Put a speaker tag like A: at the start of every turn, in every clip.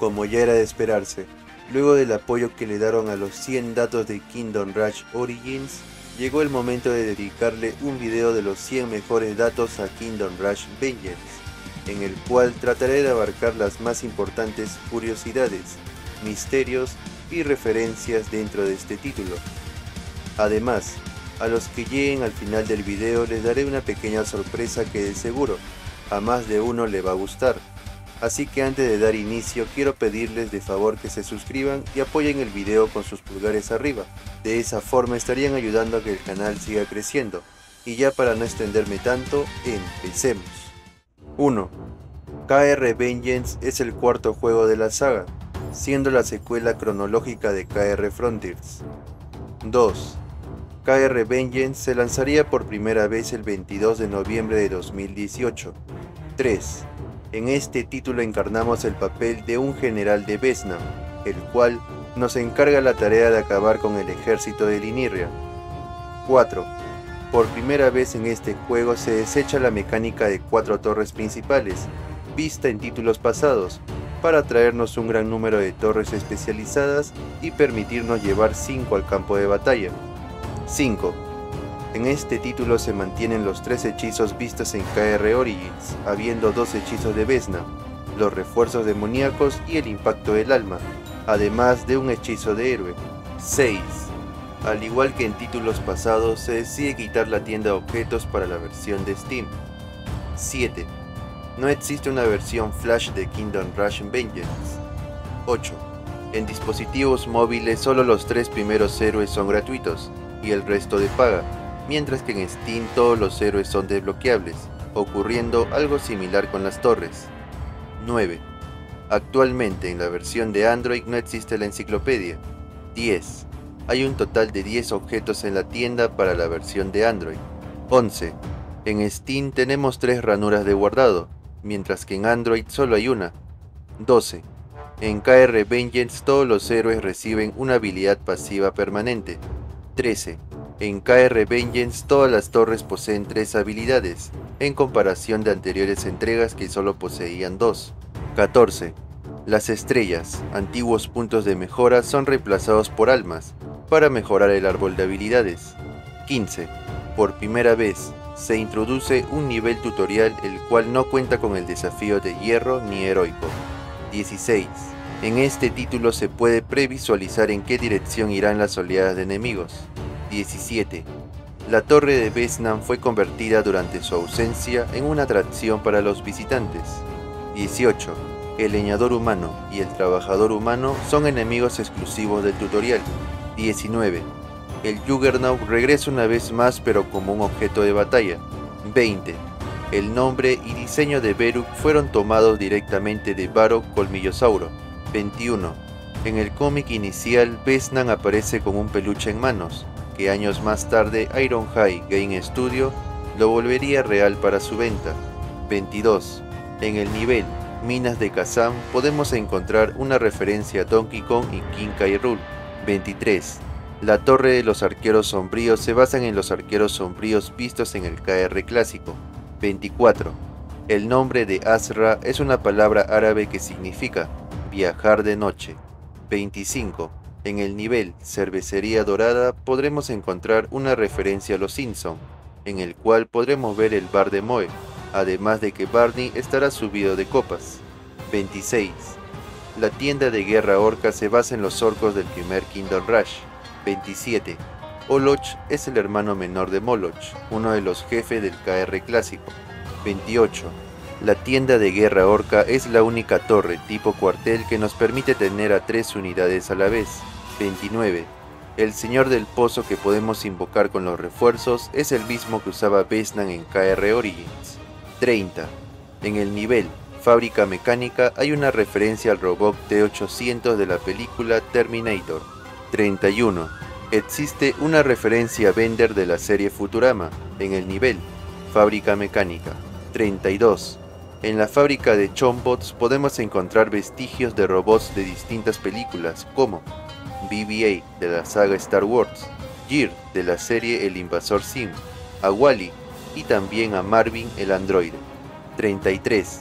A: Como ya era de esperarse, luego del apoyo que le daron a los 100 datos de Kingdom Rush Origins, llegó el momento de dedicarle un video de los 100 mejores datos a Kingdom Rush Vengeance, en el cual trataré de abarcar las más importantes curiosidades, misterios y referencias dentro de este título. Además, a los que lleguen al final del video les daré una pequeña sorpresa que de seguro a más de uno le va a gustar. Así que antes de dar inicio quiero pedirles de favor que se suscriban y apoyen el video con sus pulgares arriba. De esa forma estarían ayudando a que el canal siga creciendo. Y ya para no extenderme tanto, empecemos. 1. KR Vengeance es el cuarto juego de la saga, siendo la secuela cronológica de KR Frontiers. 2. KR Vengeance se lanzaría por primera vez el 22 de noviembre de 2018. 3. En este título encarnamos el papel de un general de Vesnam, el cual nos encarga la tarea de acabar con el ejército de Linirria. 4. Por primera vez en este juego se desecha la mecánica de cuatro torres principales, vista en títulos pasados, para traernos un gran número de torres especializadas y permitirnos llevar 5 al campo de batalla. 5. En este título se mantienen los tres hechizos vistos en KR Origins, habiendo dos hechizos de Vesna, los refuerzos demoníacos y el impacto del alma, además de un hechizo de héroe. 6. Al igual que en títulos pasados, se decide quitar la tienda de objetos para la versión de Steam. 7. No existe una versión Flash de Kingdom Rush Vengeance. 8. En dispositivos móviles solo los tres primeros héroes son gratuitos, y el resto de paga, mientras que en Steam todos los héroes son desbloqueables, ocurriendo algo similar con las torres. 9. Actualmente en la versión de Android no existe la enciclopedia. 10. Hay un total de 10 objetos en la tienda para la versión de Android. 11. En Steam tenemos 3 ranuras de guardado, mientras que en Android solo hay una. 12. En KR Vengeance todos los héroes reciben una habilidad pasiva permanente. 13. En KR Vengeance todas las torres poseen 3 habilidades, en comparación de anteriores entregas que solo poseían 2. 14. Las estrellas, antiguos puntos de mejora, son reemplazados por almas, para mejorar el árbol de habilidades. 15. Por primera vez, se introduce un nivel tutorial el cual no cuenta con el desafío de hierro ni heroico. 16. En este título se puede previsualizar en qué dirección irán las oleadas de enemigos. 17. La torre de Vesnam fue convertida durante su ausencia en una atracción para los visitantes. 18. El leñador humano y el trabajador humano son enemigos exclusivos del tutorial. 19. El Juggernaut regresa una vez más pero como un objeto de batalla. 20. El nombre y diseño de Beruk fueron tomados directamente de Barok Colmillosauro. 21. En el cómic inicial, Vesnan aparece con un peluche en manos, que años más tarde Iron High Game Studio lo volvería real para su venta. 22. En el nivel Minas de Kazam podemos encontrar una referencia a Donkey Kong y King K. Rool. 23. La torre de los arqueros sombríos se basan en los arqueros sombríos vistos en el KR clásico. 24. El nombre de Asra es una palabra árabe que significa viajar de noche. 25. En el nivel Cervecería Dorada podremos encontrar una referencia a los Simpson, en el cual podremos ver el bar de Moe, además de que Barney estará subido de copas. 26. La tienda de guerra orca se basa en los orcos del primer Kingdom Rush. 27. Oloch es el hermano menor de Moloch, uno de los jefes del KR clásico. 28. La tienda de guerra orca es la única torre tipo cuartel que nos permite tener a tres unidades a la vez. 29. El señor del pozo que podemos invocar con los refuerzos es el mismo que usaba Vesnan en KR Origins. 30. En el nivel Fábrica Mecánica hay una referencia al robot T-800 de la película Terminator. 31. Existe una referencia a Bender de la serie Futurama, en el nivel Fábrica Mecánica. 32. En la fábrica de Chombots podemos encontrar vestigios de robots de distintas películas como BB-8 de la saga Star Wars, Gear de la serie El Invasor Sim, a Wally y también a Marvin el androide. 33.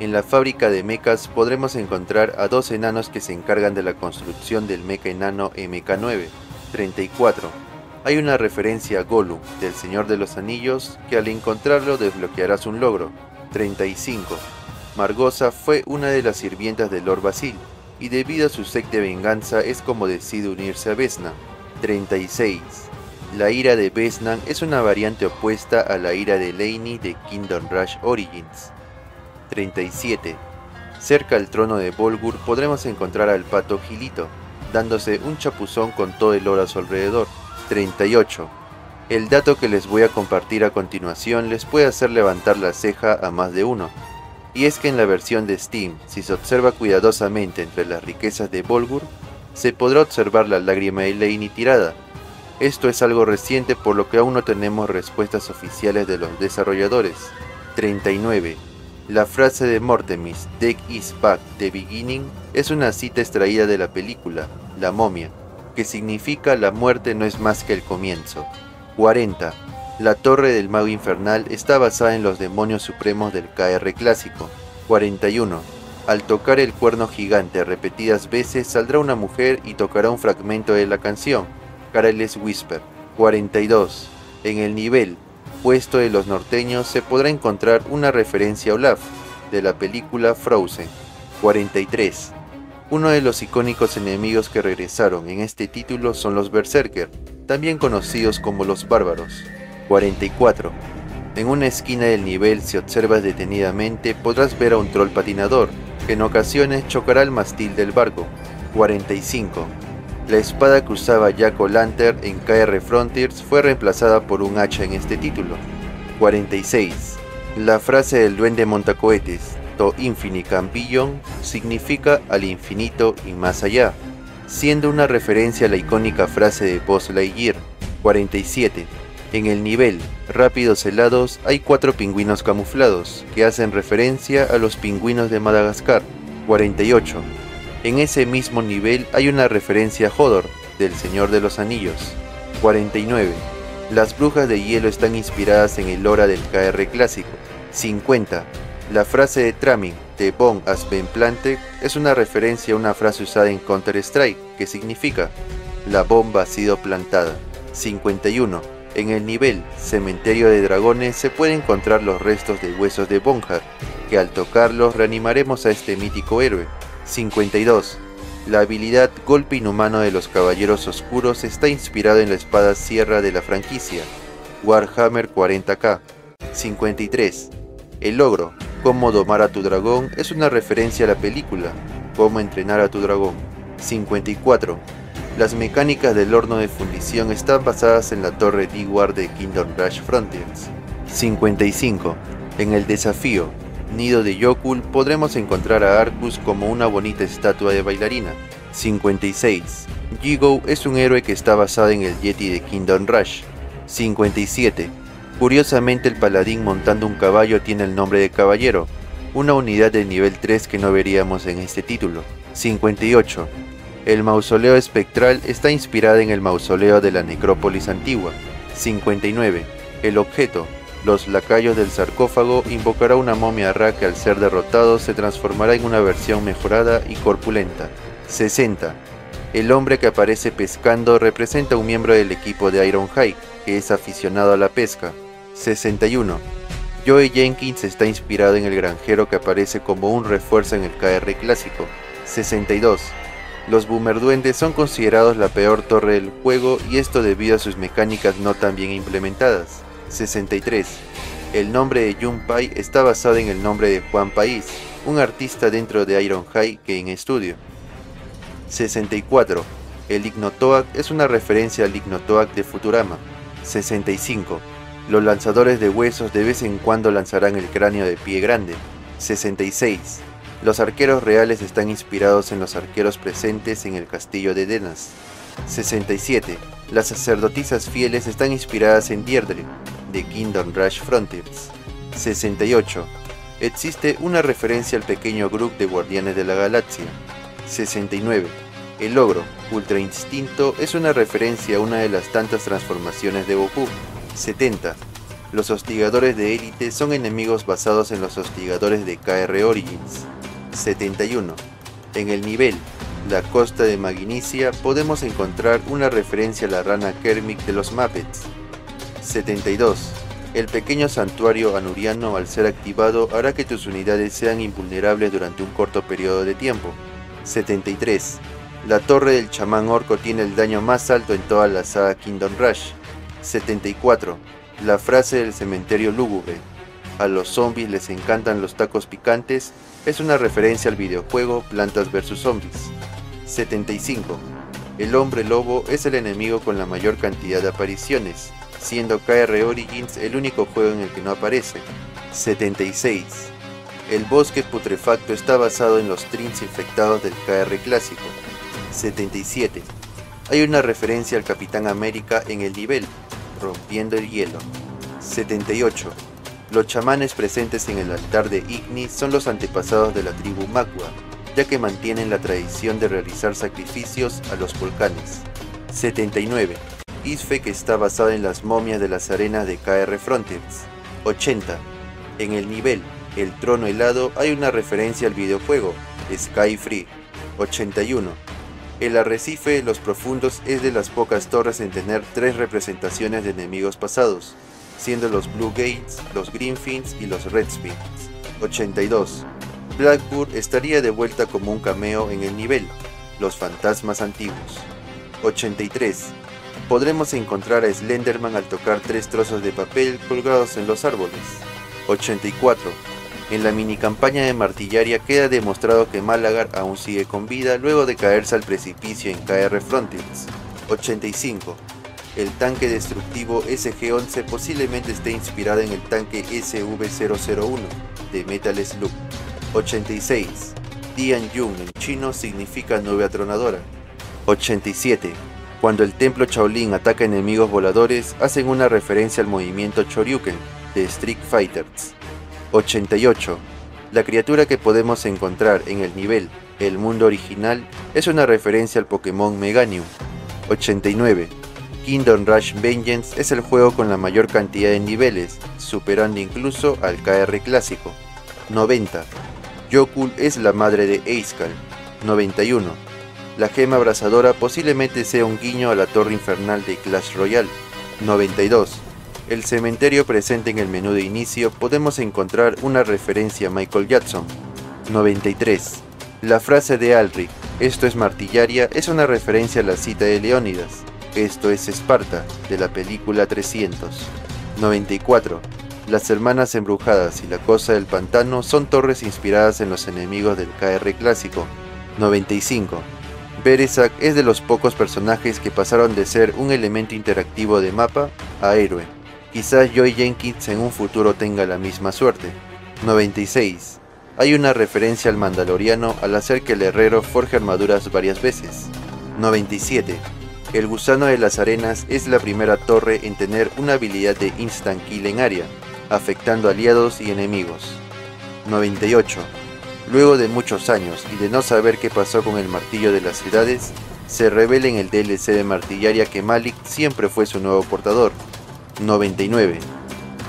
A: En la fábrica de mechas podremos encontrar a dos enanos que se encargan de la construcción del mecha enano MK9. 34. Hay una referencia a Gollum, del Señor de los Anillos, que al encontrarlo desbloquearás un logro. 35. Margosa fue una de las sirvientas de Lord Basil, y debido a su sed de venganza es como decide unirse a Vesna. 36. La ira de Vesnan es una variante opuesta a la ira de Laney de Kingdom Rush Origins. 37. Cerca al trono de Volgur podremos encontrar al pato Gilito, dándose un chapuzón con todo el oro a su alrededor. 38. El dato que les voy a compartir a continuación les puede hacer levantar la ceja a más de uno. Y es que en la versión de Steam, si se observa cuidadosamente entre las riquezas de Volgur, se podrá observar la lágrima de Laney tirada. Esto es algo reciente por lo que aún no tenemos respuestas oficiales de los desarrolladores. 39. La frase de Mortemis, Deck is back, the beginning, es una cita extraída de la película, La momia, que significa la muerte no es más que el comienzo. 40. La torre del mago infernal está basada en los demonios supremos del KR clásico. 41. Al tocar el cuerno gigante repetidas veces saldrá una mujer y tocará un fragmento de la canción, Careless Whisper. 42. En el nivel puesto de los norteños se podrá encontrar una referencia a Olaf, de la película Frozen. 43. Uno de los icónicos enemigos que regresaron en este título son los Berserker, también conocidos como los bárbaros. 44. En una esquina del nivel, si observas detenidamente, podrás ver a un troll patinador, que en ocasiones chocará el mastil del barco. 45. La espada que usaba Jack O'Lantern en KR Frontiers fue reemplazada por un hacha en este título. 46. La frase del duende montacohetes, To Infinite and Beyond, significa al infinito y más allá, siendo una referencia a la icónica frase de Buzz Lightyear. 47. En el nivel Rápidos helados hay cuatro pingüinos camuflados, que hacen referencia a los pingüinos de Madagascar. 48. En ese mismo nivel hay una referencia a Hodor, del Señor de los Anillos. 49. Las brujas de hielo están inspiradas en el Hora del KR clásico. 50. La frase de Tramming, de been planted, es una referencia a una frase usada en Counter-Strike, que significa La bomba ha sido plantada. 51. En el nivel Cementerio de Dragones se pueden encontrar los restos de huesos de Bonhar, que al tocarlos reanimaremos a este mítico héroe. 52. La habilidad Golpe Inhumano de los Caballeros Oscuros está inspirada en la espada sierra de la franquicia, Warhammer 40k. 53. El logro, Cómo domar a tu dragón, es una referencia a la película, Cómo entrenar a tu dragón. 54. Las mecánicas del horno de fundición están basadas en la torre D-War de Kingdom Rush Frontiers. 55. En el desafío, Nido de Yokul podremos encontrar a Arcus como una bonita estatua de bailarina. 56. Jigo es un héroe que está basado en el Yeti de Kingdom Rush. 57. Curiosamente el paladín montando un caballo tiene el nombre de caballero, una unidad de nivel 3 que no veríamos en este título. 58. El mausoleo espectral está inspirado en el mausoleo de la necrópolis antigua. 59. El objeto, los lacayos del sarcófago invocará una momia Ra que al ser derrotado se transformará en una versión mejorada y corpulenta. 60. El hombre que aparece pescando representa un miembro del equipo de Ironhide, que es aficionado a la pesca. 61. Joey Jenkins está inspirado en el granjero que aparece como un refuerzo en el KR clásico. 62. Los Boomer Duendes son considerados la peor torre del juego y esto debido a sus mecánicas no tan bien implementadas. 63. El nombre de Junpei está basado en el nombre de Juan País, un artista dentro de Ironhide Game Studio. 64. El Ignotoac es una referencia al Ignotoac de Futurama. 65. Los lanzadores de huesos de vez en cuando lanzarán el cráneo de pie grande. 66. Los arqueros reales están inspirados en los arqueros presentes en el castillo de Denas. 67. Las sacerdotisas fieles están inspiradas en Deirdre, de Kingdom Rush Frontiers. 68. Existe una referencia al pequeño Groot de Guardianes de la Galaxia. 69. El logro, Ultra Instinto, es una referencia a una de las tantas transformaciones de Goku. 70. Los hostigadores de élite son enemigos basados en los hostigadores de KR Origins. 71. En el nivel La Costa de Maginicia podemos encontrar una referencia a la rana Kermit de los Muppets. 72. El pequeño santuario anuriano al ser activado hará que tus unidades sean invulnerables durante un corto periodo de tiempo. 73. La torre del chamán orco tiene el daño más alto en toda la saga Kingdom Rush. 74. La frase del cementerio lúgubre. A los zombies les encantan los tacos picantes es una referencia al videojuego Plantas vs Zombies. 75. El hombre lobo es el enemigo con la mayor cantidad de apariciones, siendo KR Origins el único juego en el que no aparece. 76. El bosque putrefacto está basado en los trins infectados del KR clásico. 77. Hay una referencia al Capitán América en el nivel, rompiendo el hielo. 78. Los chamanes presentes en el altar de Igni son los antepasados de la tribu Makwa, ya que mantienen la tradición de realizar sacrificios a los volcanes. 79. Isfe que está basada en las momias de las arenas de KR Frontiers. 80. En el nivel El Trono Helado hay una referencia al videojuego Sky Free. 81. El arrecife de los profundos es de las pocas torres en tener tres representaciones de enemigos pasados, siendo los Blue Gates, los Greenfins y los Redspins. 82. Blackwood estaría de vuelta como un cameo en el nivel, los fantasmas antiguos. 83. Podremos encontrar a Slenderman al tocar tres trozos de papel colgados en los árboles. 84. En la mini campaña de Martillaria queda demostrado que Malagar aún sigue con vida luego de caerse al precipicio en KR Frontiers. 85. El tanque destructivo SG-11 posiblemente esté inspirado en el tanque SV-001 de Metal Slug. 86. Dian Yun en chino significa nube atronadora. 87. Cuando el templo Shaolin ataca enemigos voladores, hacen una referencia al movimiento Choryuken de Street Fighters. 88. La criatura que podemos encontrar en el nivel El Mundo Original es una referencia al Pokémon Meganium. 89. Kingdom Rush Vengeance es el juego con la mayor cantidad de niveles, superando incluso al KR clásico. 90. Yokul es la madre de Eiskal. 91. La gema abrasadora posiblemente sea un guiño a la torre infernal de Clash Royale. 92 el cementerio presente en el menú de inicio podemos encontrar una referencia a Michael Jackson. 93. La frase de Alric, esto es martillaria, es una referencia a la cita de Leónidas, esto es Esparta, de la película 300. 94. Las hermanas embrujadas y la cosa del pantano son torres inspiradas en los enemigos del KR clásico. 95. Berezak es de los pocos personajes que pasaron de ser un elemento interactivo de mapa a héroe. Quizás Joy Jenkins en un futuro tenga la misma suerte. 96. Hay una referencia al Mandaloriano al hacer que el herrero forje armaduras varias veces. 97. El gusano de las arenas es la primera torre en tener una habilidad de instant kill en área, afectando aliados y enemigos. 98. Luego de muchos años y de no saber qué pasó con el martillo de las ciudades, se revela en el DLC de Martillaria que Malik siempre fue su nuevo portador, 99.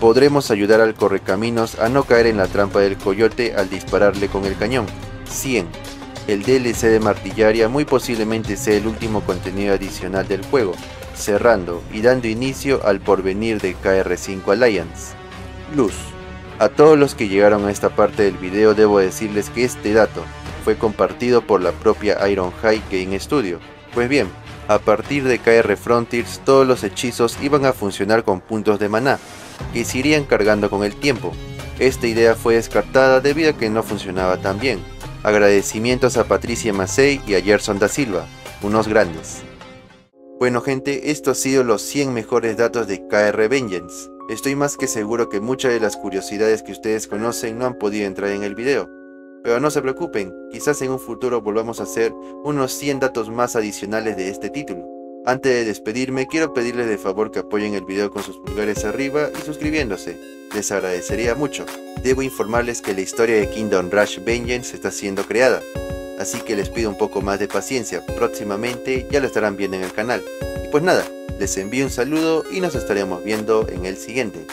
A: Podremos ayudar al correcaminos a no caer en la trampa del coyote al dispararle con el cañón. 100. El DLC de Martillaria muy posiblemente sea el último contenido adicional del juego, cerrando y dando inicio al porvenir de KR5 Alliance. Luz. A todos los que llegaron a esta parte del video debo decirles que este dato fue compartido por la propia Iron High Game Studio. Pues bien, a partir de KR Frontiers todos los hechizos iban a funcionar con puntos de maná, que se irían cargando con el tiempo. Esta idea fue descartada debido a que no funcionaba tan bien. Agradecimientos a Patricia Macei y a Gerson da Silva, unos grandes. Bueno gente, esto ha sido los 100 mejores datos de KR Vengeance. Estoy más que seguro que muchas de las curiosidades que ustedes conocen no han podido entrar en el video, pero no se preocupen, quizás en un futuro volvamos a hacer unos 100 datos más adicionales de este título. Antes de despedirme, quiero pedirles de favor que apoyen el video con sus pulgares arriba y suscribiéndose. Les agradecería mucho. Debo informarles que la historia de Kingdom Rush Vengeance está siendo creada, así que les pido un poco más de paciencia, próximamente ya lo estarán viendo en el canal. Y pues nada, les envío un saludo y nos estaremos viendo en el siguiente.